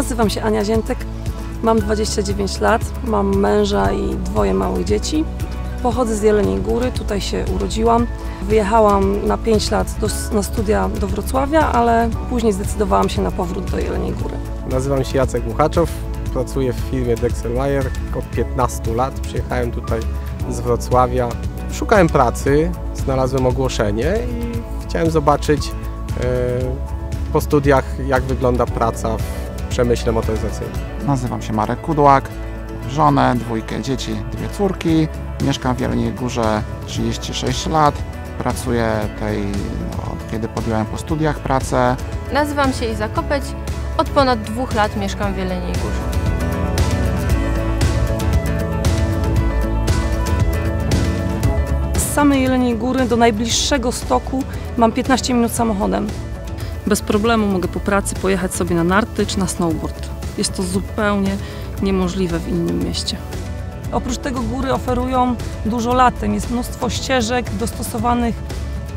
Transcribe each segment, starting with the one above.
Nazywam się Ania Ziętek, mam 29 lat, mam męża i dwoje małych dzieci. Pochodzę z Jeleniej Góry, tutaj się urodziłam. Wyjechałam na 5 lat do, na studia do Wrocławia, ale później zdecydowałam się na powrót do Jeleniej Góry. Nazywam się Jacek Muchaczow, pracuję w firmie Dexelwire od 15 lat. Przyjechałem tutaj z Wrocławia. Szukałem pracy, znalazłem ogłoszenie i chciałem zobaczyć e, po studiach, jak wygląda praca w przemyśle motoryzacyjnym. Nazywam się Marek Kudłak, żonę, dwójkę dzieci, dwie córki. Mieszkam w Jeleniej Górze 36 lat. Pracuję tutaj no, od kiedy podjąłem po studiach pracę. Nazywam się Iza Kopeć. Od ponad dwóch lat mieszkam w Jeleniej Górze. Z samej Jeleniej Góry do najbliższego stoku mam 15 minut samochodem. Bez problemu mogę po pracy pojechać sobie na narty czy na snowboard. Jest to zupełnie niemożliwe w innym mieście. Oprócz tego góry oferują dużo latem. Jest mnóstwo ścieżek dostosowanych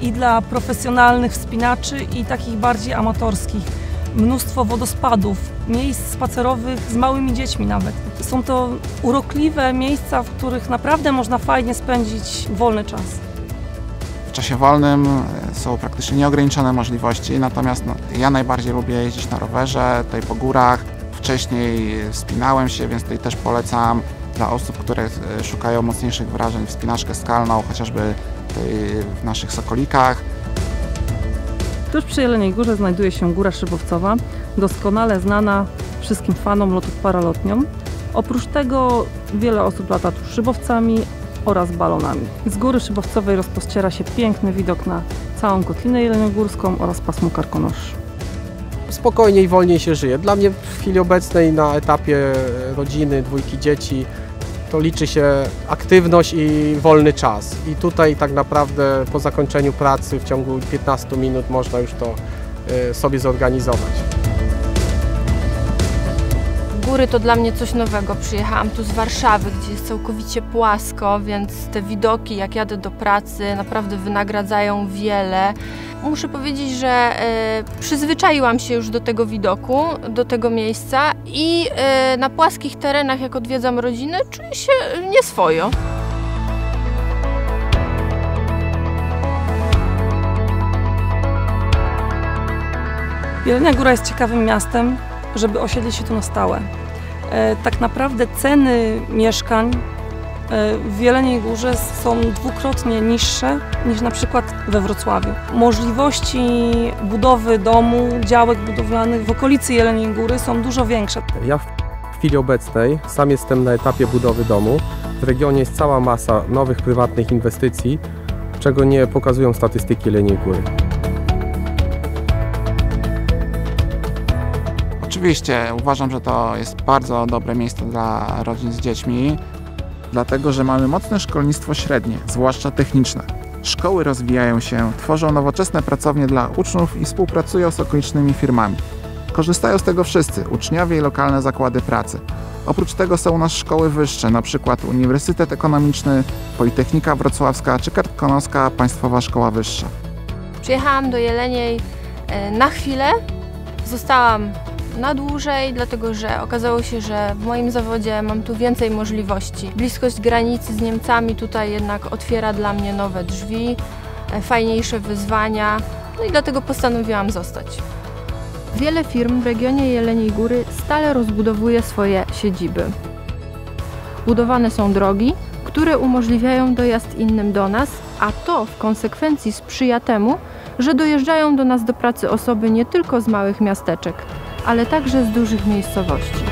i dla profesjonalnych wspinaczy i takich bardziej amatorskich. Mnóstwo wodospadów, miejsc spacerowych z małymi dziećmi nawet. Są to urokliwe miejsca, w których naprawdę można fajnie spędzić wolny czas. Czasie wolnym e, są praktycznie nieograniczone możliwości, natomiast no, ja najbardziej lubię jeździć na rowerze, tutaj po górach. Wcześniej wspinałem się, więc tutaj też polecam dla osób, które e, szukają mocniejszych wrażeń wspinaczkę skalną, chociażby w naszych Sokolikach. Tuż przy Jeleniej Górze znajduje się Góra Szybowcowa, doskonale znana wszystkim fanom lotów paralotnią. Oprócz tego wiele osób lata tu szybowcami oraz balonami. Z Góry Szybowcowej rozpościera się piękny widok na całą Kotlinę Jeleniogórską oraz pasmo Karkonosz. Spokojniej, wolniej się żyje. Dla mnie w chwili obecnej na etapie rodziny, dwójki dzieci, to liczy się aktywność i wolny czas. I tutaj tak naprawdę po zakończeniu pracy w ciągu 15 minut można już to y, sobie zorganizować. Góry to dla mnie coś nowego. Przyjechałam tu z Warszawy, gdzie jest całkowicie płasko, więc te widoki, jak jadę do pracy, naprawdę wynagradzają wiele. Muszę powiedzieć, że e, przyzwyczaiłam się już do tego widoku, do tego miejsca i e, na płaskich terenach, jak odwiedzam rodzinę, czuję się nieswojo. Jelenia Góra jest ciekawym miastem, żeby osiedlić się tu na stałe. E, tak naprawdę ceny mieszkań e, w Jeleniej Górze są dwukrotnie niższe niż na przykład we Wrocławiu. Możliwości budowy domu, działek budowlanych w okolicy Jeleniej Góry są dużo większe. Ja w chwili obecnej sam jestem na etapie budowy domu. W regionie jest cała masa nowych prywatnych inwestycji, czego nie pokazują statystyki Jeleniej Góry. Oczywiście uważam, że to jest bardzo dobre miejsce dla rodzin z dziećmi, dlatego że mamy mocne szkolnictwo średnie, zwłaszcza techniczne. Szkoły rozwijają się, tworzą nowoczesne pracownie dla uczniów i współpracują z okolicznymi firmami. Korzystają z tego wszyscy, uczniowie i lokalne zakłady pracy. Oprócz tego są u nas szkoły wyższe, np. Uniwersytet Ekonomiczny, Politechnika Wrocławska czy Karkonoska Państwowa Szkoła Wyższa. Przyjechałam do Jeleniej e, na chwilę, zostałam na dłużej, dlatego że okazało się, że w moim zawodzie mam tu więcej możliwości. Bliskość granicy z Niemcami tutaj jednak otwiera dla mnie nowe drzwi, e, fajniejsze wyzwania, no i dlatego postanowiłam zostać. Wiele firm w regionie Jeleniej Góry stale rozbudowuje swoje siedziby. Budowane są drogi, które umożliwiają dojazd innym do nas, a to w konsekwencji sprzyja temu, że dojeżdżają do nas do pracy osoby nie tylko z małych miasteczek, ale także z dużych miejscowości.